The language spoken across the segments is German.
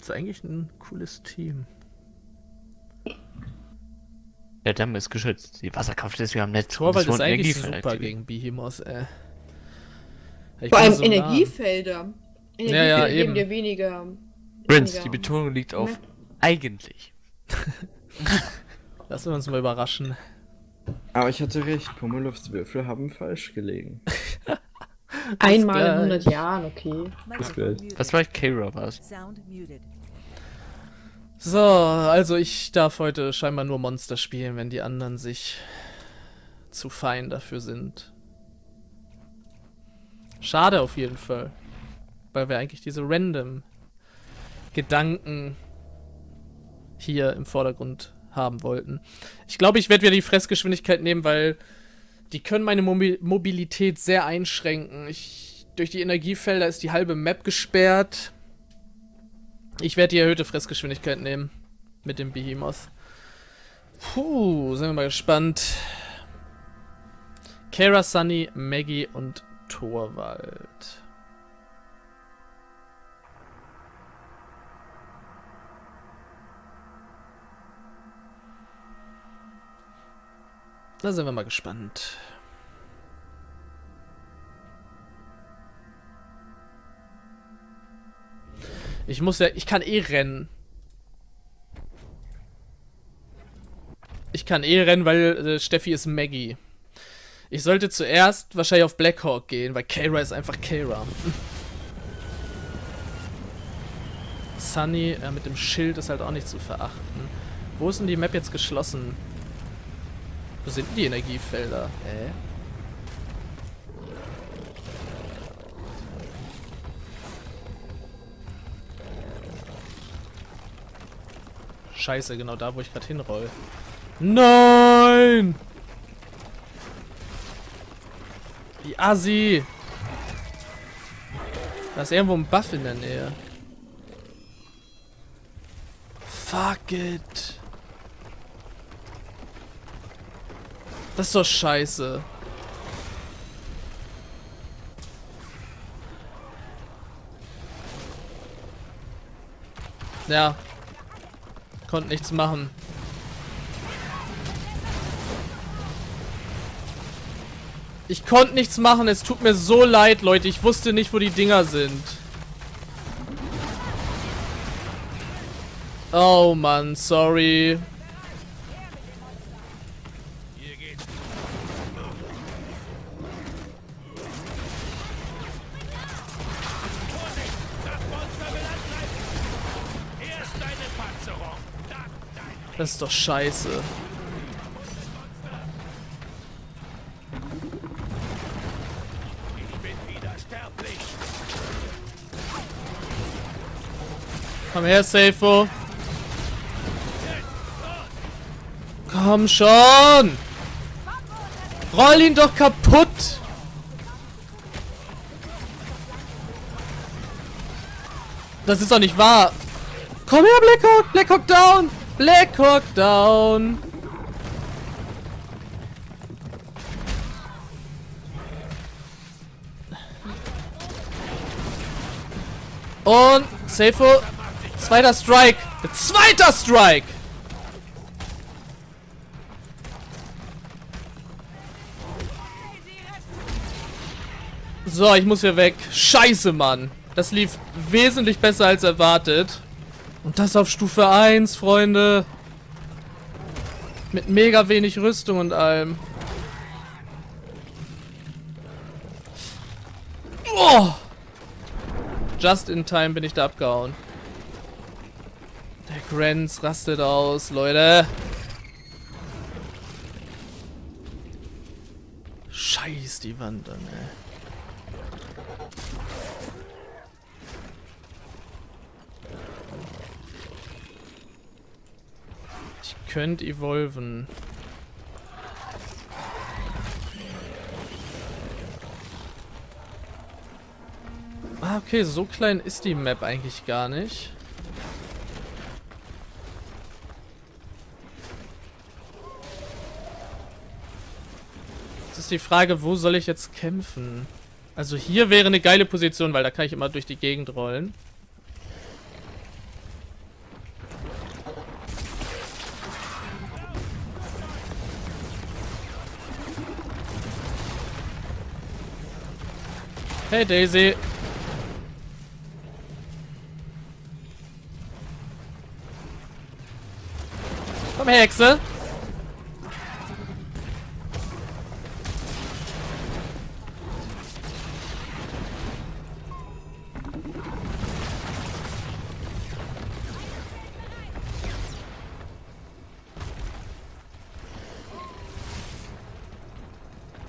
Das ist eigentlich ein cooles Team. Der Damm ist geschützt. Die Wasserkraft ist wie am Netz. Torwald ist eigentlich Energiefelder super gegen Behemoth, ey. Ich Vor bin allem so. Energiefelder. Energiefelder ja, geben eben. dir weniger. Prince, weniger- die Betonung liegt auf Ne? eigentlich. Lassen wir uns mal überraschen. Aber ich hatte recht, Pomelovs Würfel haben falsch gelegen. Einmal in gleich. 100 Jahren, okay. Muted. Das war. Sound muted. So, also ich darf heute scheinbar nur Monster spielen, wenn die anderen sich zu fein dafür sind. Schade auf jeden Fall. Weil wir eigentlich diese random Gedanken hier im Vordergrund haben wollten. Ich glaube, ich werde wieder die Fressgeschwindigkeit nehmen, weil die können meine Mobi Mobilität sehr einschränken. Ich, durch die Energiefelder ist die halbe Map gesperrt. Ich werde die erhöhte Fressgeschwindigkeit nehmen. Mit dem Behemoth. Puh, sind wir mal gespannt. Kara, Sunny, Maggie und Torwald. Da sind wir mal gespannt. Ich muss ja, ich kann eh rennen. Ich kann eh rennen, weil äh, Steffi ist Maggie. Ich sollte zuerst wahrscheinlich auf Blackhawk gehen, weil Kara ist einfach Kara. Sunny äh, mit dem Schild ist halt auch nicht zu verachten. Wo ist denn die Map jetzt geschlossen? Wo sind denn die Energiefelder? Hä? Scheiße, genau da, wo ich gerade hinroll. Nein! Wie assi! Da ist irgendwo ein Buff in der Nähe. Fuck it. Das ist doch scheiße. Ja. Konnte nichts machen. Ich konnte nichts machen. Es tut mir so leid, Leute. Ich wusste nicht, wo die Dinger sind. Oh Mann, sorry. Das ist doch scheiße. Komm her, Seifo. Komm schon! Roll ihn doch kaputt! Das ist doch nicht wahr! Komm her, Blackhawk! Blackhawk down! Blackhawk down! Und Seifo, zweiter Strike! Zweiter Strike! So, ich muss hier weg. Scheiße, Mann. Das lief wesentlich besser als erwartet. Und das auf Stufe 1, Freunde. Mit mega wenig Rüstung und allem. Oh! Just in time bin ich da abgehauen. Der Grenz rastet aus, Leute. Scheiß die Wand an, ey. Ich könnte evolven. Ah, okay, so klein ist die Map eigentlich gar nicht. Jetzt ist die Frage, wo soll ich jetzt kämpfen? Also hier wäre eine geile Position, weil da kann ich immer durch die Gegend rollen. Hey Daisy. Komm her, Hexe.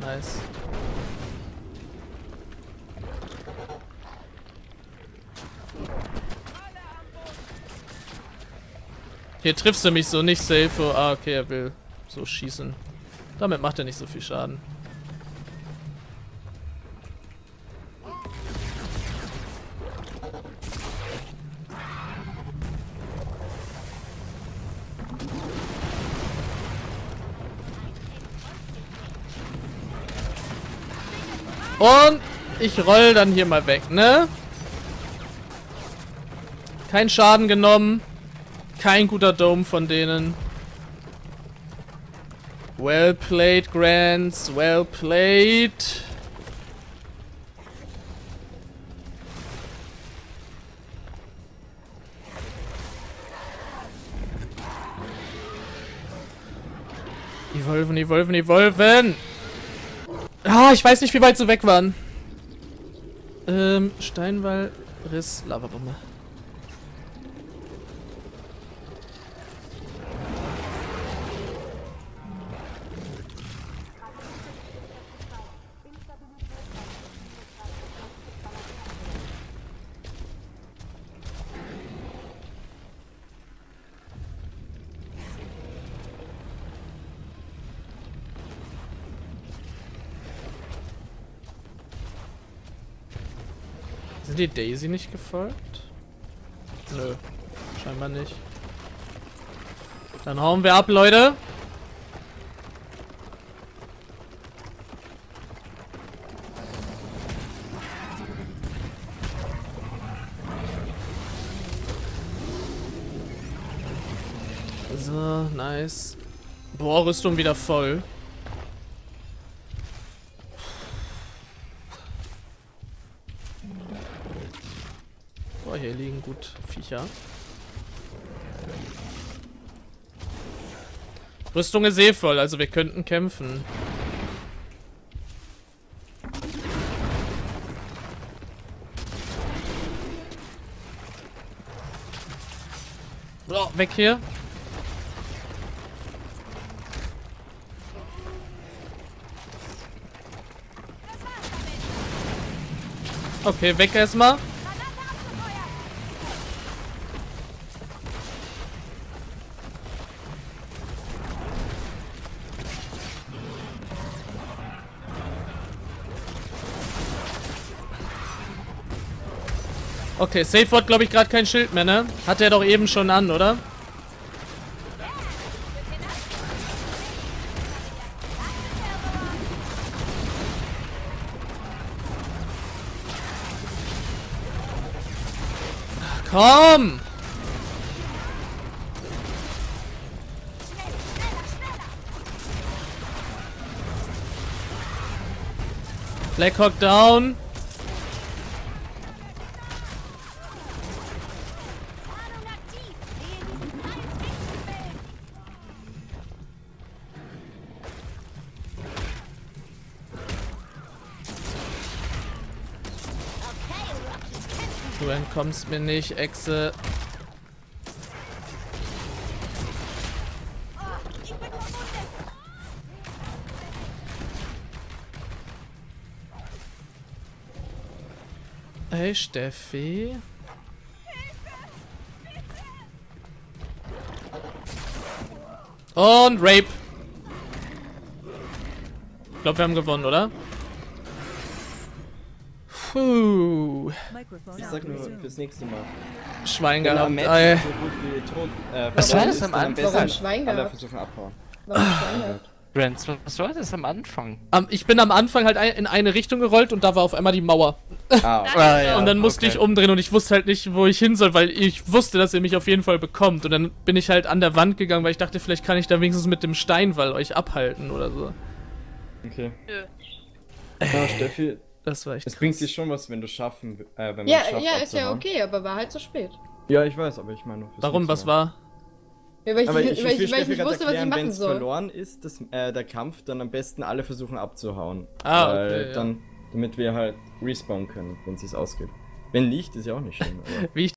Nice. Hier triffst du mich so nicht safe. Ah, okay, er will so schießen. Damit macht er nicht so viel Schaden. Und ich roll dann hier mal weg, ne? Kein Schaden genommen. Kein guter Dome von denen. Well played, Grants. Well played. Wolven, die Wolven! Ah, ich weiß nicht, wie weit sie weg waren. Ähm, Steinwall, Riss, Lavabombe. Sind die Daisy nicht gefolgt? Nö, scheinbar nicht. Dann hauen wir ab, Leute. So, nice. Boah, Rüstung wieder voll. Boah, hier liegen gut Viecher. Rüstung ist eh voll, also wir könnten kämpfen. So, weg hier. Okay, weg erstmal. Okay, Safe hat, glaube ich, gerade kein Schild mehr, ne? Hat er doch eben schon an, oder? Komm! Blackhawk down. Du entkommst mir nicht, Echse. Hey Steffi. Und Rape. Ich glaube, wir haben gewonnen, oder? Puh. Ich sag nur fürs nächste Mal. Schwein gehabt. Ey. so gut wie tot, äh, Was war das am Anfang? Warum Schwein Alle gehabt? versuchen abhauen. Warum Schwein gehabt? Grants, was war das am Anfang? Am- Ich bin am Anfang halt ein- in eine Richtung gerollt und da war auf einmal die Mauer. Ah, okay. Ah, ja, und dann musste okay. ich umdrehen und ich wusste halt nicht, wo ich hin soll, weil ich wusste, dass ihr mich auf jeden Fall bekommt. Und dann bin ich halt an der Wand gegangen, weil ich dachte, vielleicht kann ich da wenigstens mit dem Steinwall euch abhalten oder so. okay. Ja, Steffi, Das war echt Es bringt dir schon was, wenn du schaffen, äh, wenn Ja, man schafft, ja, ist ja okay, aber war halt zu spät. Ja, ich weiß, aber ich meine. Warum, was war? Ja, weil ich, Aber weil ich, ich, ich, weil ich, nicht wusste, was ich erklären, wenn machen es soll. verloren ist, das, äh, der Kampf, dann am besten alle versuchen abzuhauen. Ah, Weil okay, ja. dann, damit wir halt respawnen können, wenn es ausgeht. Wenn nicht, ist ja auch nicht schlimm. Aber Wie ich